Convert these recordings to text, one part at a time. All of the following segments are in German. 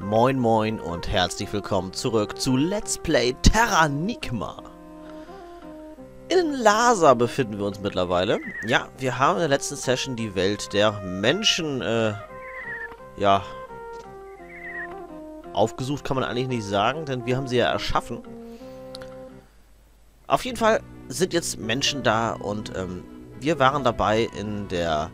Moin moin und herzlich willkommen zurück zu Let's Play Terranigma. In Lhasa befinden wir uns mittlerweile. Ja, wir haben in der letzten Session die Welt der Menschen, äh, ja, aufgesucht kann man eigentlich nicht sagen, denn wir haben sie ja erschaffen. Auf jeden Fall sind jetzt Menschen da und ähm, wir waren dabei in der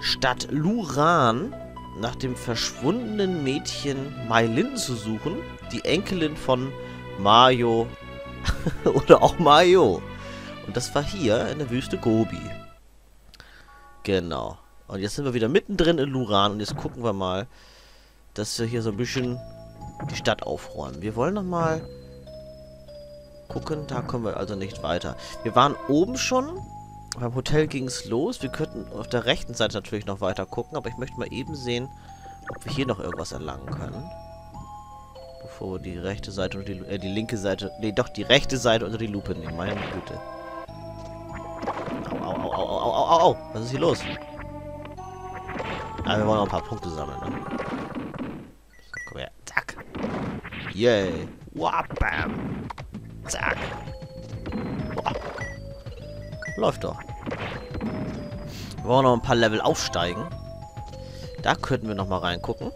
Stadt Luran nach dem verschwundenen Mädchen Mailin zu suchen, die Enkelin von Mario oder auch Mario. Und das war hier in der Wüste Gobi. Genau. Und jetzt sind wir wieder mittendrin in Luran und jetzt gucken wir mal, dass wir hier so ein bisschen die Stadt aufräumen. Wir wollen nochmal gucken, da kommen wir also nicht weiter. Wir waren oben schon, beim Hotel ging es los. Wir könnten auf der rechten Seite natürlich noch weiter gucken, aber ich möchte mal eben sehen, ob wir hier noch irgendwas erlangen können. Bevor wir die rechte Seite und die, äh, die linke Seite, nee, doch die rechte Seite unter die Lupe nehmen. Meine Güte. Au, au, au, au, au, au, au, au. Was ist hier los? Ah, wir wollen noch ein paar Punkte sammeln, ne? So, komm her. Zack. Yay. Wabam. Zack. Läuft doch. Wir wollen noch ein paar Level aufsteigen. Da könnten wir noch mal reingucken.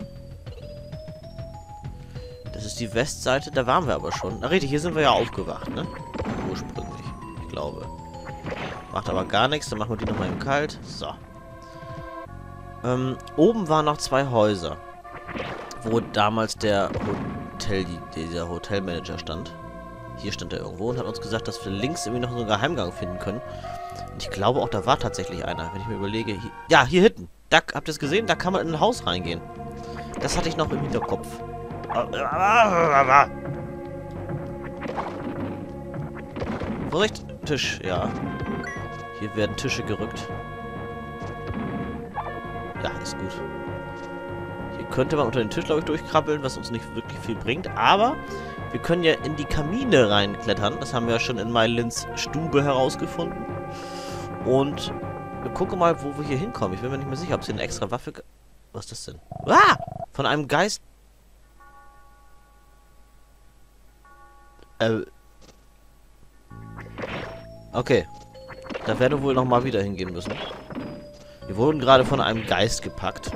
Das ist die Westseite. Da waren wir aber schon. Na, richtig, hier sind wir ja aufgewacht, ne? Ursprünglich. Ich glaube. Macht aber gar nichts. Dann machen wir die nochmal im Kalt. So. Ähm, oben waren noch zwei Häuser. Wo damals der Hotel, dieser Hotelmanager stand. Hier stand er irgendwo und hat uns gesagt, dass wir links irgendwie noch so einen Geheimgang finden können. Und ich glaube auch, da war tatsächlich einer. Wenn ich mir überlege... Hier, ja, hier hinten. Da, habt ihr es gesehen? Da kann man in ein Haus reingehen. Das hatte ich noch im Hinterkopf. Vorsicht! Tisch, ja. Hier werden Tische gerückt. Ja, ist gut. Könnte man unter den Tisch, glaube ich, durchkrabbeln, was uns nicht wirklich viel bringt. Aber wir können ja in die Kamine reinklettern. Das haben wir ja schon in Mylins Stube herausgefunden. Und wir gucken mal, wo wir hier hinkommen. Ich bin mir nicht mehr sicher, ob es hier eine extra Waffe... Was ist das denn? Ah! Von einem Geist... Äh... Okay. Da werden wir wohl nochmal wieder hingehen müssen. Wir wurden gerade von einem Geist gepackt.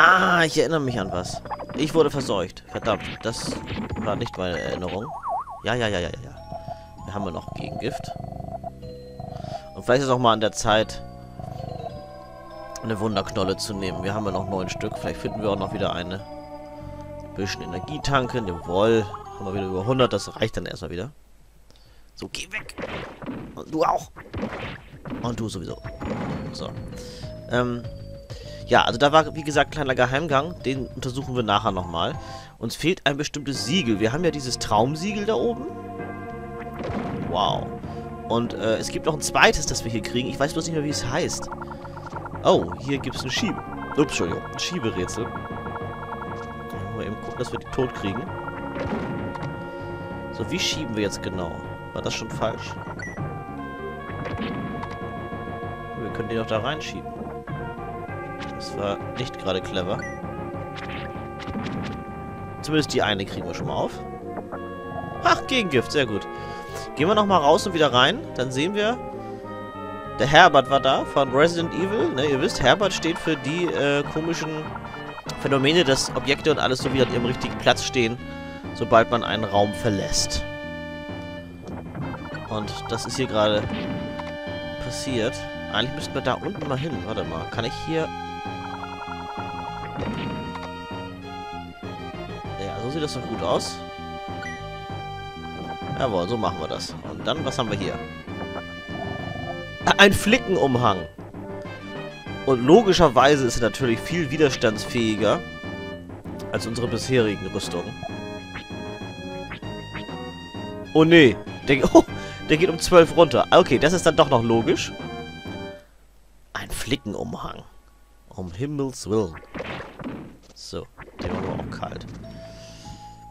Ah, ich erinnere mich an was. Ich wurde verseucht. Verdammt, das war nicht meine Erinnerung. Ja, ja, ja, ja, ja. Wir haben wir noch Gegengift. Und vielleicht ist auch mal an der Zeit, eine Wunderknolle zu nehmen. Wir haben ja noch neun Stück. Vielleicht finden wir auch noch wieder eine. Ein bisschen Energie tanken. Jawohl. Haben wir wieder über 100. Das reicht dann erstmal wieder. So, geh weg. Und du auch. Und du sowieso. So. Ähm, ja, also da war, wie gesagt, kleiner Geheimgang. Den untersuchen wir nachher nochmal. Uns fehlt ein bestimmtes Siegel. Wir haben ja dieses Traumsiegel da oben. Wow. Und äh, es gibt noch ein zweites, das wir hier kriegen. Ich weiß bloß nicht mehr, wie es heißt. Oh, hier gibt es ein Schiebe... Ups, Entschuldigung. Ein Schieberätsel. Mal eben gucken, dass wir die tot kriegen. So, wie schieben wir jetzt genau? War das schon falsch? Wir können den doch da reinschieben. Das war nicht gerade clever. Zumindest die eine kriegen wir schon mal auf. Ach, Gegengift, sehr gut. Gehen wir nochmal raus und wieder rein. Dann sehen wir, der Herbert war da von Resident Evil. Ne, ihr wisst, Herbert steht für die äh, komischen Phänomene, dass Objekte und alles so wieder an ihrem richtigen Platz stehen, sobald man einen Raum verlässt. Und das ist hier gerade passiert. Eigentlich müssten wir da unten mal hin. Warte mal. Kann ich hier... sieht das doch gut aus. Jawohl, so machen wir das. Und dann, was haben wir hier? Ein Flickenumhang. Und logischerweise ist er natürlich viel widerstandsfähiger als unsere bisherigen Rüstungen. Oh nee. Der, oh, der geht um 12 runter. Okay, das ist dann doch noch logisch. Ein Flickenumhang. Um Himmels Willen. So, den haben wir auch kalt.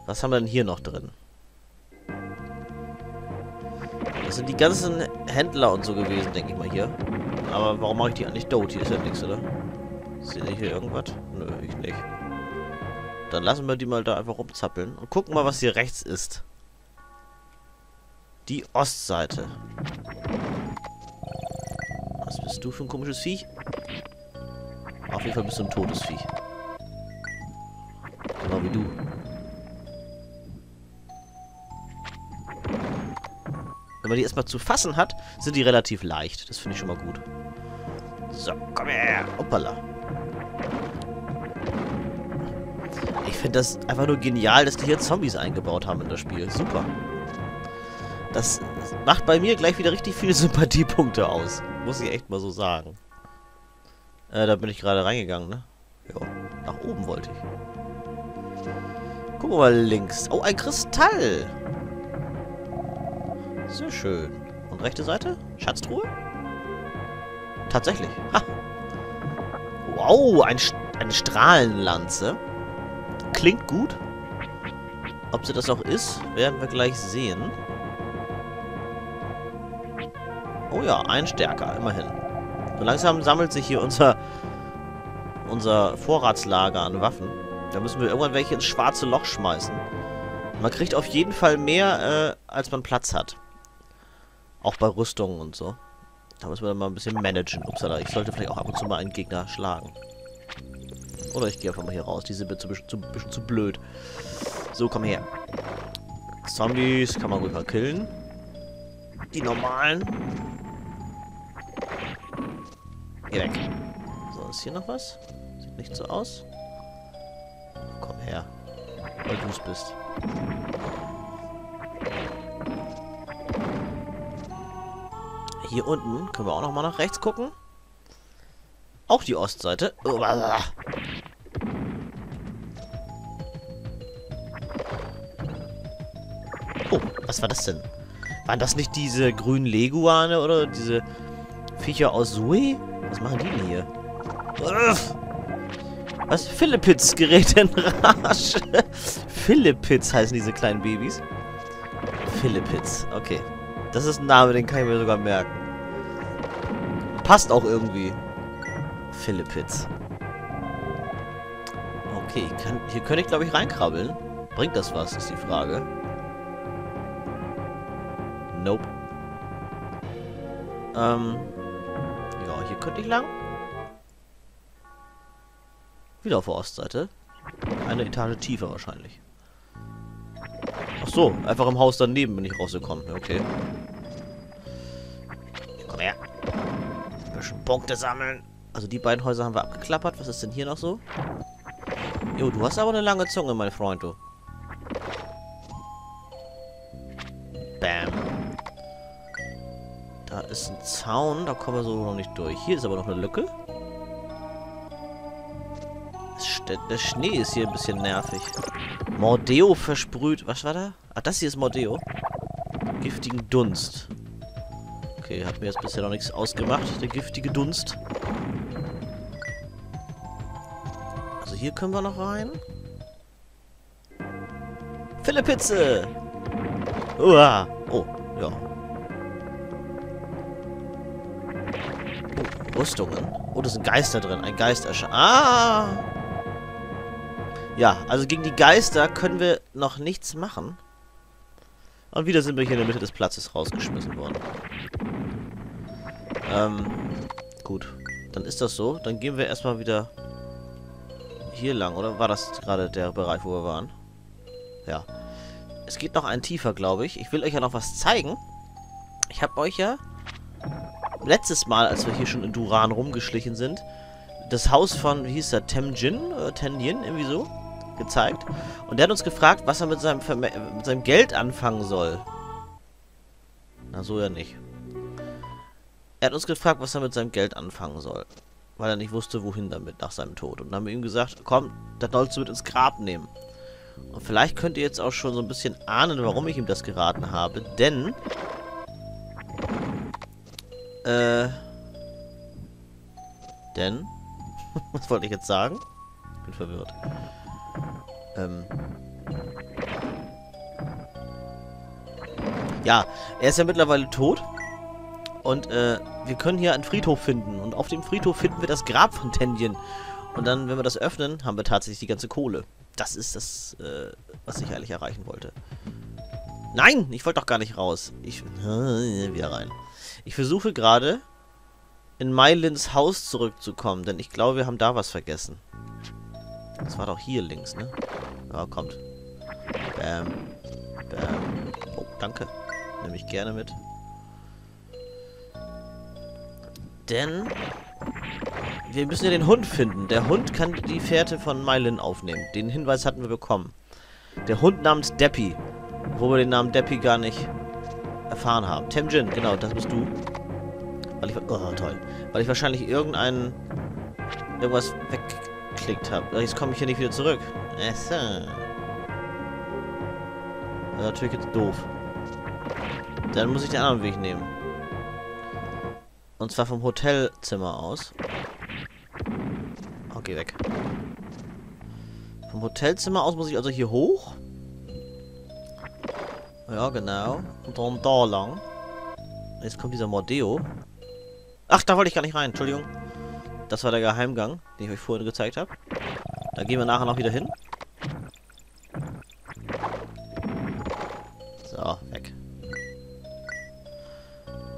Was haben wir denn hier noch drin? Das sind die ganzen Händler und so gewesen, denke ich mal hier. Aber warum mache ich die eigentlich tot? Hier ist ja nichts, oder? Seht ihr hier irgendwas? Nö, ich nicht. Dann lassen wir die mal da einfach rumzappeln und gucken mal, was hier rechts ist. Die Ostseite. Was bist du für ein komisches Viech? Auf jeden Fall bist du ein totes Viech. Genau wie du. Wenn man die erstmal zu fassen hat, sind die relativ leicht. Das finde ich schon mal gut. So, komm her. Hoppala. Ich finde das einfach nur genial, dass die hier Zombies eingebaut haben in das Spiel. Super. Das macht bei mir gleich wieder richtig viele Sympathiepunkte aus. Muss ich echt mal so sagen. Äh, da bin ich gerade reingegangen, ne? Ja, nach oben wollte ich. Gucken wir mal links. Oh, ein Kristall. Sehr schön. Und rechte Seite? Schatztruhe? Tatsächlich. Ha. Wow, ein, eine Strahlenlanze. Klingt gut. Ob sie das auch ist, werden wir gleich sehen. Oh ja, ein stärker, immerhin. So langsam sammelt sich hier unser, unser Vorratslager an Waffen. Da müssen wir irgendwann welche ins schwarze Loch schmeißen. Man kriegt auf jeden Fall mehr, äh, als man Platz hat. Auch bei Rüstungen und so. Da müssen wir dann mal ein bisschen managen. Upsala, ich sollte vielleicht auch ab und zu mal einen Gegner schlagen. Oder ich gehe einfach mal hier raus. Die sind mir zu, zu, bisschen zu blöd. So, komm her. Zombies kann man gut mal killen. Die normalen. Geh weg. So, ist hier noch was? Sieht nicht so aus. Komm her. Weil du es bist. Hier unten können wir auch noch mal nach rechts gucken. Auch die Ostseite. Oh, was war das denn? Waren das nicht diese grünen Leguane oder diese Viecher aus Sui? Was machen die denn hier? Was? Philippits gerät in Rage. Philippits heißen diese kleinen Babys. Philippits, okay. Das ist ein Name, den kann ich mir sogar merken. Passt auch irgendwie. Philippits. Okay, kann, hier könnte ich glaube ich reinkrabbeln. Bringt das was, ist die Frage. Nope. Ähm. Ja, hier könnte ich lang. Wieder auf der Ostseite. Eine Etage tiefer wahrscheinlich. Ach so, einfach im Haus daneben bin ich rausgekommen. Okay. Komm her. Ein bisschen Punkte sammeln. Also die beiden Häuser haben wir abgeklappert. Was ist denn hier noch so? Jo, du hast aber eine lange Zunge, mein Freund, du. Bam. Da ist ein Zaun, da kommen wir so noch nicht durch. Hier ist aber noch eine Lücke. Der Schnee ist hier ein bisschen nervig. Mordeo versprüht. Was war da? Ah, das hier ist Mordeo. Giftigen Dunst. Okay, hat mir jetzt bisher noch nichts ausgemacht, der giftige Dunst. Also hier können wir noch rein. Philippitze! Uah. Oh, ja. Oh, Rüstungen. Oh, da sind Geister drin. Ein Geist. Ah! Ja, also gegen die Geister können wir noch nichts machen. Und wieder sind wir hier in der Mitte des Platzes rausgeschmissen worden. Ähm, gut. Dann ist das so. Dann gehen wir erstmal wieder hier lang, oder? War das gerade der Bereich, wo wir waren? Ja. Es geht noch ein tiefer, glaube ich. Ich will euch ja noch was zeigen. Ich habe euch ja letztes Mal, als wir hier schon in Duran rumgeschlichen sind, das Haus von, wie hieß der, Temjin? Oder Tenjin? Irgendwie so? Gezeigt. Und der hat uns gefragt, was er mit seinem, Verme mit seinem Geld anfangen soll. Na, so ja nicht. Er hat uns gefragt, was er mit seinem Geld anfangen soll. Weil er nicht wusste, wohin damit nach seinem Tod. Und dann haben wir ihm gesagt, komm, das sollst du mit ins Grab nehmen. Und vielleicht könnt ihr jetzt auch schon so ein bisschen ahnen, warum ich ihm das geraten habe. Denn... Äh... Denn... was wollte ich jetzt sagen? Ich bin verwirrt. Ähm ja, er ist ja mittlerweile tot. Und äh, wir können hier einen Friedhof finden. Und auf dem Friedhof finden wir das Grab von Tenjen. Und dann, wenn wir das öffnen, haben wir tatsächlich die ganze Kohle. Das ist das, äh, was ich eigentlich erreichen wollte. Nein, ich wollte doch gar nicht raus. Ich, wieder rein. Ich versuche gerade, in Mylins Haus zurückzukommen, denn ich glaube, wir haben da was vergessen. Das war doch hier links, ne? Ja, kommt. Bam. Bam. Oh, danke. Nehme ich gerne mit. Denn wir müssen ja den Hund finden. Der Hund kann die Fährte von Mylin aufnehmen. Den Hinweis hatten wir bekommen. Der Hund namens Deppy. Wo wir den Namen Deppy gar nicht erfahren haben. Temjin, genau, das bist du. Weil ich... Oh, toll. Weil ich wahrscheinlich irgendeinen... Irgendwas weggeklickt habe. Jetzt komme ich hier nicht wieder zurück. Achso. Das ist natürlich jetzt doof. Dann muss ich den anderen Weg nehmen. Und zwar vom Hotelzimmer aus. Okay, weg. Vom Hotelzimmer aus muss ich also hier hoch. Ja, genau. Und dann da lang. Jetzt kommt dieser Mordeo. Ach, da wollte ich gar nicht rein. Entschuldigung. Das war der Geheimgang, den ich euch vorhin gezeigt habe. Da gehen wir nachher noch wieder hin. So, weg.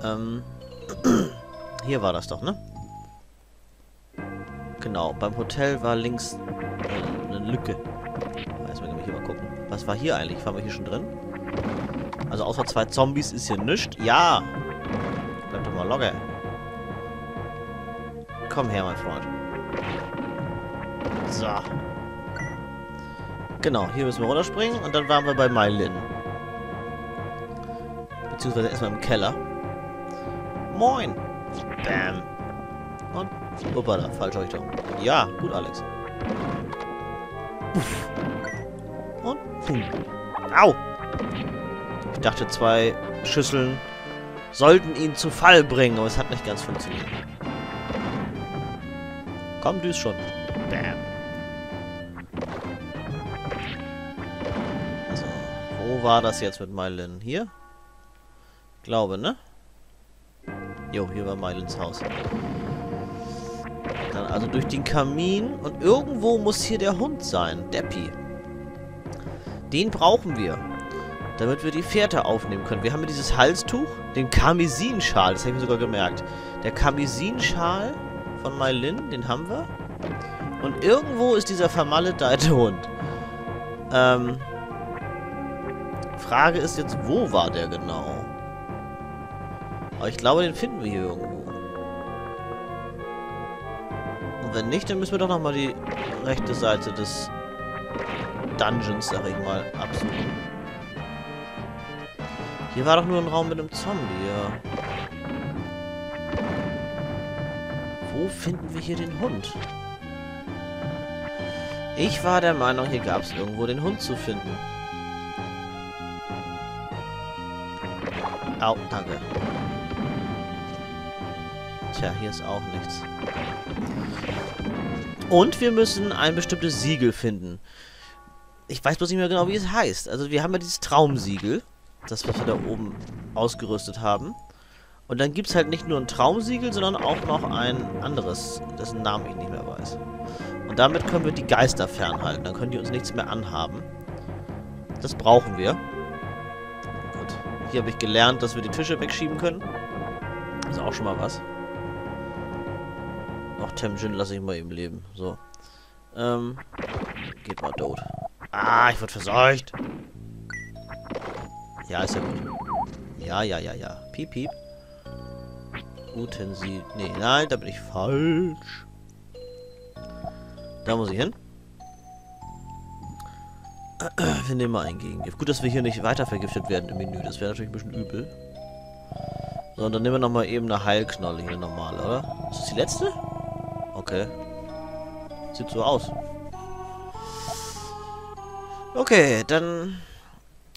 Ähm. Hier war das doch, ne? Genau, beim Hotel war links eine Lücke. Jetzt mal hier mal gucken. Was war hier eigentlich? Waren wir hier schon drin? Also außer zwei Zombies ist hier nichts. Ja! Bleib doch mal locker. Komm her, mein Freund. So. Genau, hier müssen wir runterspringen und dann waren wir bei Mylin. Beziehungsweise erstmal im Keller. Moin! Bam! Und, uppala, falsche Richtung. Ja, gut, Alex. Uff. Und, boom. Au! Ich dachte, zwei Schüsseln sollten ihn zu Fall bringen, aber es hat nicht ganz funktioniert. Komm, düst schon. Bam. So, wo war das jetzt mit Mylin? Hier? Glaube, ne? Jo, hier war Mylins Haus. Dann also durch den Kamin und irgendwo muss hier der Hund sein. Deppy. Den brauchen wir damit wir die Fährte aufnehmen können. Wir haben hier dieses Halstuch, den Kamisinschal, das habe ich mir sogar gemerkt. Der Kamisinschal von Mylin, den haben wir. Und irgendwo ist dieser vermaledeite Hund. Ähm, Frage ist jetzt, wo war der genau? Aber ich glaube, den finden wir hier irgendwo. Und wenn nicht, dann müssen wir doch nochmal die rechte Seite des Dungeons, sag ich mal, absuchen. Hier war doch nur ein Raum mit einem Zombie, ja. Finden wir hier den Hund? Ich war der Meinung, hier gab es irgendwo den Hund zu finden. Au, danke. Tja, hier ist auch nichts. Und wir müssen ein bestimmtes Siegel finden. Ich weiß bloß nicht mehr genau, wie es heißt. Also wir haben ja dieses Traumsiegel. Das, was wir da oben ausgerüstet haben. Und dann gibt es halt nicht nur ein Traumsiegel, sondern auch noch ein anderes, dessen Namen ich nicht mehr weiß. Und damit können wir die Geister fernhalten. Dann können die uns nichts mehr anhaben. Das brauchen wir. Gut. Hier habe ich gelernt, dass wir die Tische wegschieben können. Das ist auch schon mal was. Noch Temjin lasse ich mal eben leben. So. Ähm. Geht mal tot. Ah, ich wurde verseucht. Ja, ist ja gut. Ja, ja, ja, ja. Piep, piep. Utensil. Nee, nein, da bin ich falsch. Da muss ich hin. Wir nehmen mal ein Gegengift. Gut, dass wir hier nicht weiter vergiftet werden im Menü. Das wäre natürlich ein bisschen übel. So, und dann nehmen wir nochmal eben eine Heilknolle hier, normale, oder? Ist das die letzte? Okay. Sieht so aus. Okay, dann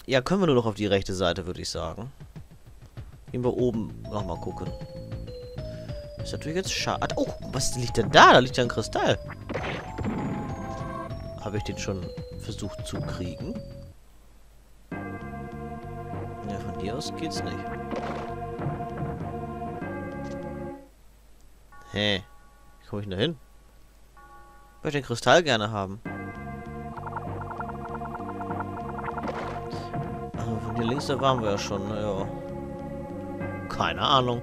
ja, können wir nur noch auf die rechte Seite, würde ich sagen. Gehen wir oben nochmal gucken. Ist natürlich jetzt schade. Oh, was liegt denn da? Da liegt ja ein Kristall. Habe ich den schon versucht zu kriegen? Ja, von hier aus geht's nicht. Hä? Wie komme ich denn da hin? Ich möchte den Kristall gerne haben. Also von hier links, da waren wir ja schon. Ja. Keine Ahnung.